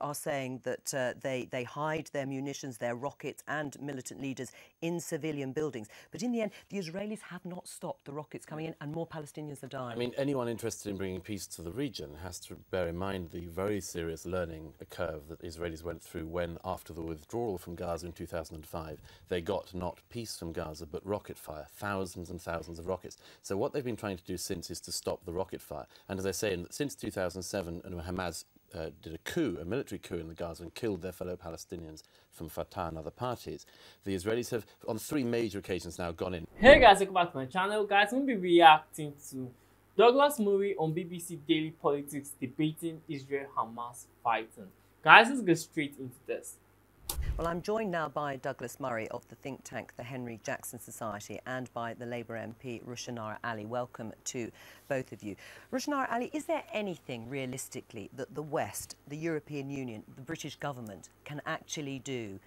are saying that uh, they, they hide their munitions, their rockets, and militant leaders in civilian buildings. But in the end, the Israelis have not stopped the rockets coming in, and more Palestinians are dying. I mean, anyone interested in bringing peace to the region has to bear in mind the very serious learning curve that Israelis went through when, after the withdrawal from Gaza in 2005, they got not peace from Gaza, but rocket fire, thousands and thousands of rockets. So what they've been trying to do since is to stop the rocket fire. And as I say, since 2007, and Hamas uh, did a coup, a military coup in the Gaza and killed their fellow Palestinians from Fatah and other parties. The Israelis have, on three major occasions now, gone in. Hey guys, welcome back to my channel. Guys, I'm going to be reacting to Douglas Murray on BBC Daily Politics debating Israel-Hamas fighting. Guys, let's get straight into this. Well, I'm joined now by Douglas Murray of the think tank the Henry Jackson Society and by the Labour MP Rushanara Ali. Welcome to both of you. Rushanara Ali, is there anything realistically that the West, the European Union, the British government can actually do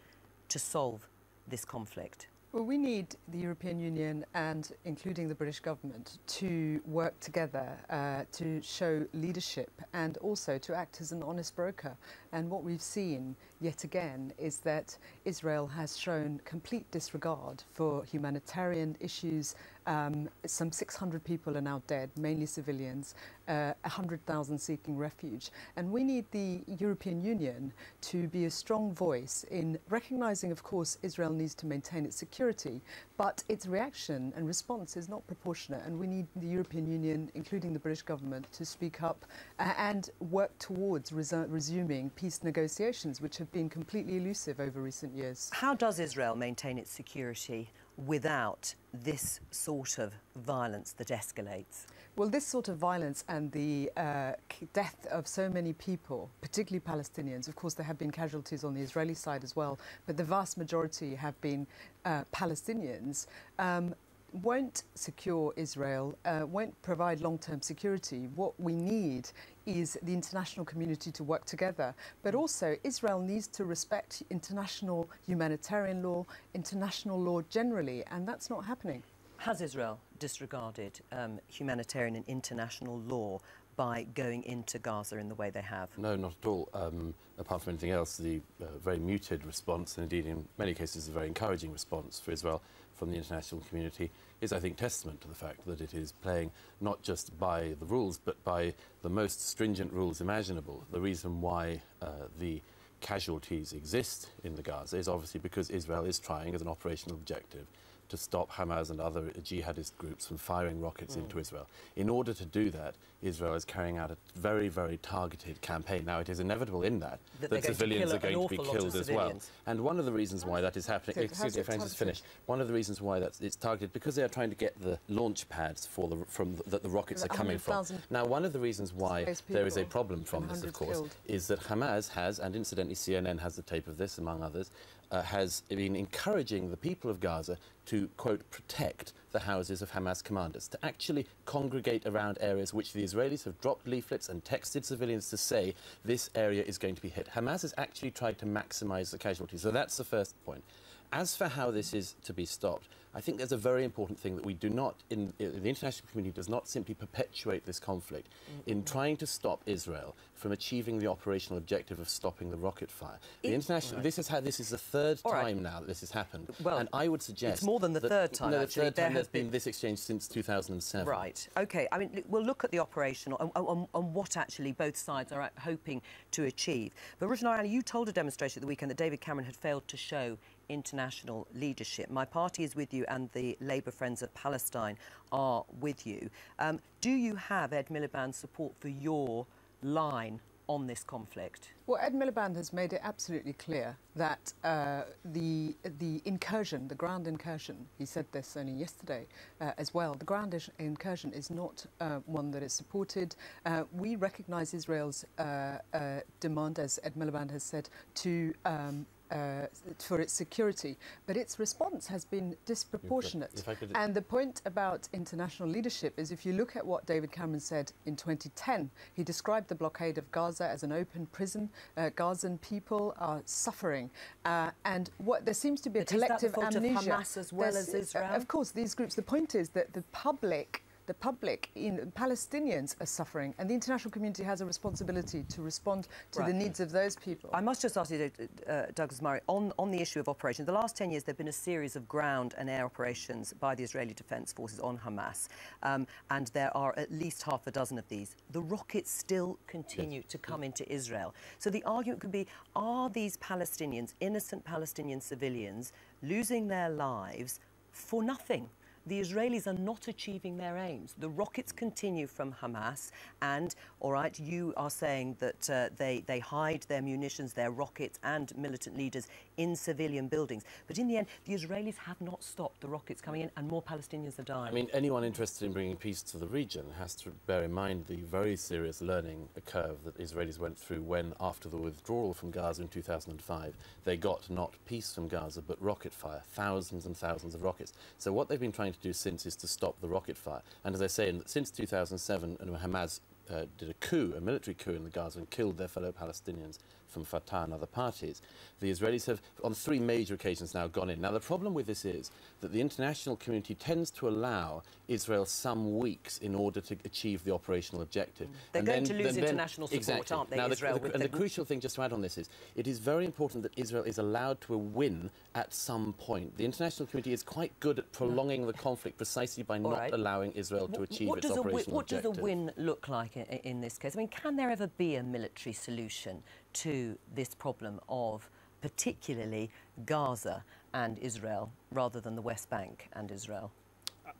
to solve this conflict? Well, we need the European Union and including the British government to work together uh, to show leadership and also to act as an honest broker. And what we've seen yet again is that Israel has shown complete disregard for humanitarian issues. Um, some 600 people are now dead, mainly civilians, uh, 100,000 seeking refuge. And we need the European Union to be a strong voice in recognizing, of course, Israel needs to maintain its security, but its reaction and response is not proportionate. And we need the European Union, including the British government, to speak up uh, and work towards resu resuming peace negotiations, which have been completely elusive over recent years. How does Israel maintain its security without this sort of violence that escalates? Well, this sort of violence and the uh, death of so many people, particularly Palestinians, of course, there have been casualties on the Israeli side as well, but the vast majority have been uh, Palestinians. Um, won't secure Israel, uh, won't provide long-term security. What we need is the international community to work together. But also, Israel needs to respect international humanitarian law, international law generally, and that's not happening. Has Israel disregarded um, humanitarian and international law by going into Gaza in the way they have? No, not at all. Um, apart from anything else, the uh, very muted response, and indeed in many cases a very encouraging response for Israel from the international community, is, I think, testament to the fact that it is playing not just by the rules, but by the most stringent rules imaginable. The reason why uh, the casualties exist in the Gaza is obviously because Israel is trying as an operational objective to stop Hamas and other jihadist groups from firing rockets mm. into Israel. In order to do that, Israel is carrying out a very, very targeted campaign. Now, it is inevitable in that that, that civilians are going to be killed as well. And one of the reasons why that is happening, excuse me, if I just finish, one of the reasons why that's, it's targeted, because they are trying to get the launch pads for the, from the, that the rockets are coming from. Now, one of the reasons why there is a problem from this, of course, killed. is that Hamas has, and incidentally CNN has the tape of this, among others, Uh, has been encouraging the people of Gaza to, quote, protect the houses of Hamas commanders, to actually congregate around areas which the Israelis have dropped leaflets and texted civilians to say this area is going to be hit. Hamas has actually tried to maximize the casualties. So that's the first point. As for how this is to be stopped, I think there's a very important thing that we do not, in, in the international community does not simply perpetuate this conflict mm -hmm. in trying to stop Israel from achieving the operational objective of stopping the rocket fire. It, the international, right. this is how this is the third All time right. now that this has happened, well, and I would suggest it's more than the that, third time. No, the actually. third time there's been, this exchange since 2007. Right. Okay. I mean, we'll look at the operational and, and, and what actually both sides are hoping to achieve. But Ali, you told a demonstration at the weekend that David Cameron had failed to show international leadership. My party is with you and the Labour Friends of Palestine are with you. Um, do you have Ed Miliband's support for your line on this conflict? Well, Ed Miliband has made it absolutely clear that uh, the the incursion, the ground incursion, he said this only yesterday uh, as well, the ground incursion is not uh, one that is supported. Uh, we recognise Israel's uh, uh, demand, as Ed Miliband has said, to um, uh, for its security, but its response has been disproportionate. And the point about international leadership is if you look at what David Cameron said in 2010, he described the blockade of Gaza as an open prison. Uh, Gazan people are suffering. Uh, and what there seems to be a but collective is that amnesia. Of Hamas as well There's, as Israel? of course, these groups, the point is that the public the public, in, Palestinians are suffering, and the international community has a responsibility to respond to Right. the needs of those people. I must just ask you, uh, Douglas Murray, on, on the issue of operations, the last 10 years there have been a series of ground and air operations by the Israeli Defence Forces on Hamas, um, and there are at least half a dozen of these. The rockets still continue to come into Israel. So the argument could be are these Palestinians, innocent Palestinian civilians, losing their lives for nothing? The Israelis are not achieving their aims. The rockets continue from Hamas, and all right, you are saying that uh, they they hide their munitions, their rockets, and militant leaders in civilian buildings. But in the end, the Israelis have not stopped the rockets coming in, and more Palestinians are dying. I mean, anyone interested in bringing peace to the region has to bear in mind the very serious learning curve that Israelis went through when, after the withdrawal from Gaza in 2005, they got not peace from Gaza but rocket fire, thousands and thousands of rockets. So what they've been trying to do since is to stop the rocket fire. And as I say, since 2007, and Hamas uh, did a coup, a military coup in the Gaza, and killed their fellow Palestinians from Fatah and other parties. The Israelis have, on three major occasions now, gone in. Now, the problem with this is that the international community tends to allow Israel some weeks in order to achieve the operational objective. They're And going then- to lose then- then- international support, exactly. aren't they, Now, the- Israel, the- and the- the crucial thing, just to add on this, is it is very important that Israel is allowed to win at some point. The international community is quite good at prolonging the conflict precisely by not right. allowing Israel to achieve what its does a win, operational What does objective. a win look like in, this case? I mean, can there ever be a military solution to this problem of particularly Gaza and Israel rather than the West Bank and Israel?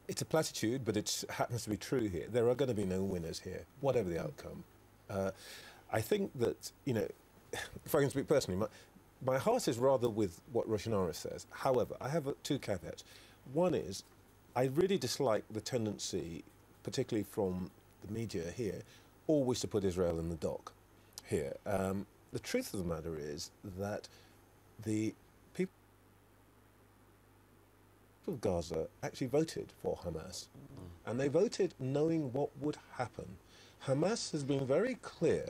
It's a platitude, but it happens to be true here. There are going to be no winners here, whatever the outcome. Uh, I think that, you know, if I can speak personally, my, my heart is rather with what Rushanara says. However, I have uh, two caveats. One is, I really dislike the tendency, particularly from the media here, always to put Israel in the dock here. Um, the truth of the matter is that the people of Gaza actually voted for Hamas. And they voted knowing what would happen. Hamas has been very clear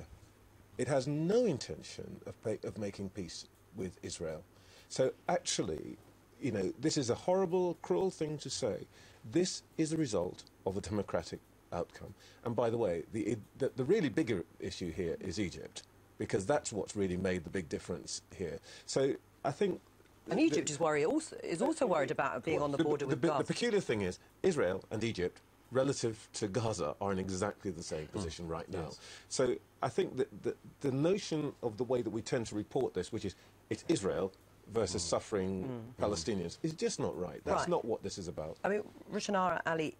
it has no intention of, of making peace with Israel. So actually, you know, this is a horrible, cruel thing to say. This is a result of a democratic outcome. And by the way, the, the, the really bigger issue here is Egypt, because that's what's really made the big difference here. So I think. And the- Egypt is, worried also, is also worried about being on the the- border the, with the, Gaza. The peculiar thing is, Israel and Egypt, relative to Gaza, are in exactly the same Hmm. position right now. So I think that the, the notion of the way that we tend to report this, which is it's Israel versus suffering Palestinians, is just not right. That's. Right. not what this is about. I mean, Rushanara Ali,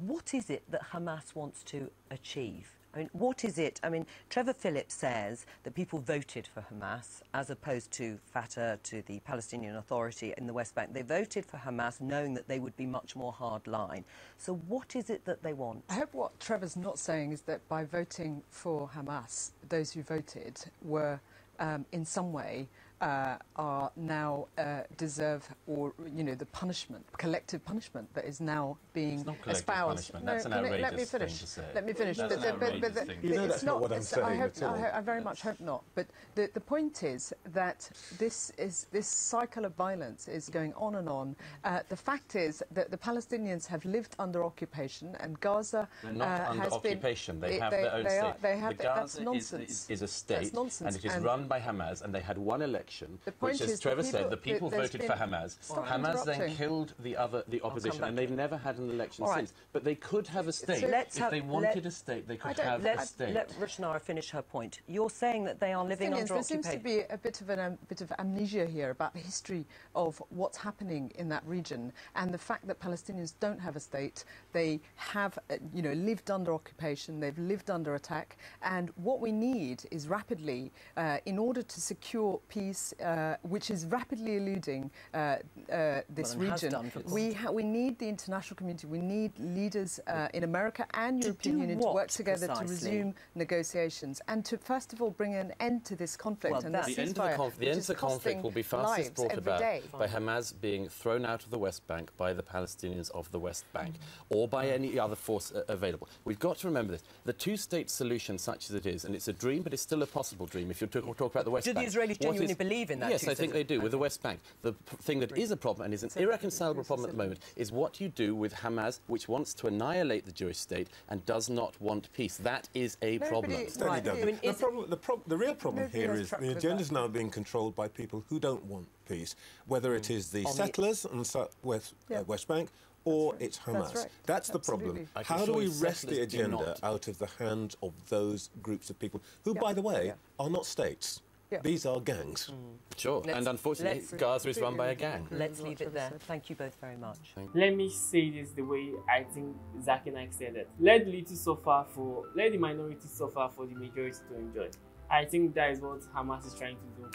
what is it that Hamas wants to achieve? I mean, what is it? I mean, Trevor Phillips says that people voted for Hamas as opposed to Fatah, to the Palestinian Authority in the West Bank. They voted for Hamas knowing that they would be much more hardline. So, what is it that they want? I hope what Trevor's not saying is that by voting for Hamas, those who voted were um, in some way uh, are now uh, deserve or you know the punishment, collective punishment that is now being It's not espoused. punishment, that's an can I- let me outrageous thing finish. to say. Let me finish. That's But an the- but- but thing You know it's that's not what I'm it's- I hope, at all. I, hope- I very much hope not. But the, the point is that this is this cycle of violence is going on and on. Uh, the fact is that the Palestinians have lived under occupation, and Gaza They're not uh, under has occupation. been. They it- have their own they state. Are, they have the their- that's Gaza is- nonsense. Is, is a state, That's nonsense. and it is And run by Hamas, and they had one election, The which, as is the Trevor people- said, the people there's voted for Hamas. Stop Hamas then killed the other, the opposition, and they've never had an election All right. since. But they could have a state. So let's if have- they let- wanted a state, they could have a Let's state. let Rushanara finish her point. You're saying that they are living thing is, there seems to be a bit of an um, bit of amnesia here about the history of what's happening in that region and the fact that Palestinians don't have a state. They have, uh, you know, lived under occupation. They've lived under attack. And what we need is rapidly, uh, in order to secure peace, uh, which is rapidly eluding uh, uh, this and has region, we ha- we need the international community. We need leaders uh, in America and To European do Union to work together to resume negotiations and to first of all bring an end to this conflict Well, and that's- The end, of the, conf- the end of the conflict will be fastest lives brought about day. by Hamas being thrown out of the West Bank by the Palestinians of the West Bank or by any other force uh, available. We've got to remember this. The two state solution, such as it is, and it's a dream, but it's still a possible dream if you talk, talk about the West Do the Bank. Israelis genuinely is- believe in that. Yes, I think they do with the West Bank. The p- thing that is a problem and is an irreconcilable problem at the moment is what you do with Hamas, which wants to annihilate the Jewish state and does not want peace. That is a problem. Nobody- Stanley Right. I mean, the, is problem, the, prob- the real problem Nobody here has is truck the agenda is now being controlled by people who don't want peace, whether it is the On the- settlers on South West, Yeah. uh, West Bank or right. it's That's Hamas. right. That's the problem. Absolutely. I can How do we wrest the agenda out of the hands of those groups of people who, Yeah. by the way, Yeah. are not states? Yeah. These are gangs. Mm. Sure, Let's- and unfortunately, Gaza is run by a gang. Let's leave it there. Thank you both very much. Let me say this the way I think Zach and I said it. Let the little suffer for let the minority suffer for the majority to enjoy. I think that is what Hamas is trying to do.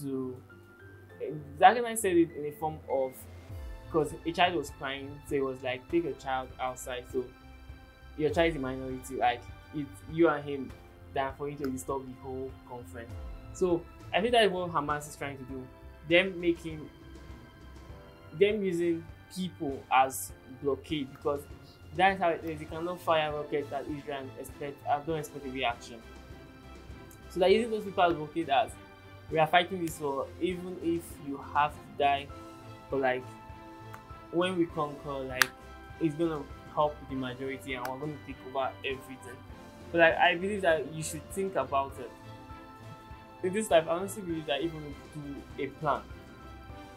To eh, Zach and I said it in a form of because a child was crying, so it was like take a child outside. So your child is a minority, like it's you and him than for you to disturb the whole conference. So I think that is what Hamas is trying to do. Them making them using people as blockade because that's how it is. You cannot fire rockets at Israel and expect uh, don't expect a reaction. So they're using those people as blockade as we are fighting this war, even if you have to die, but like when we conquer, like it's gonna help the majority and we're gonna take over everything. But like I believe that you should think about it. In this life, I honestly believe that even do a plan,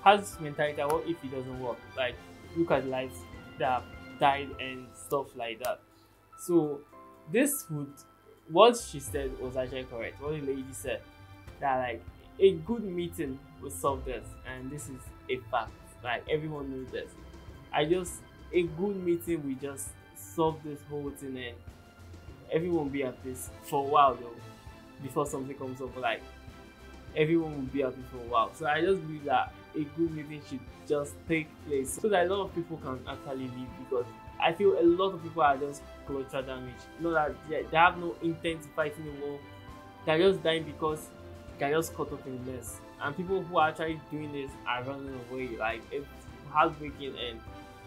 has mentality that what if it doesn't work? Like look at lives that died and stuff like that. So this would what she said was actually correct. What the lady said that like a good meeting will solve this and this is a fact. Like everyone knows this. I just a good meeting will just solve this whole thing and everyone will be at peace for a while though before something comes up like everyone will be happy for a while. So I just believe that a good meeting should just take place so that a lot of people can actually leave because I feel a lot of people are just collateral damage. You know that they, have no intent to fight anymore. They're just dying because they're just caught up in mess. And people who are actually doing this are running away. Like it's heartbreaking and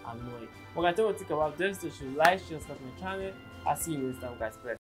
annoying. What I don't think about this, so should like, share, subscribe to my channel. I'll see you next time guys. Bye.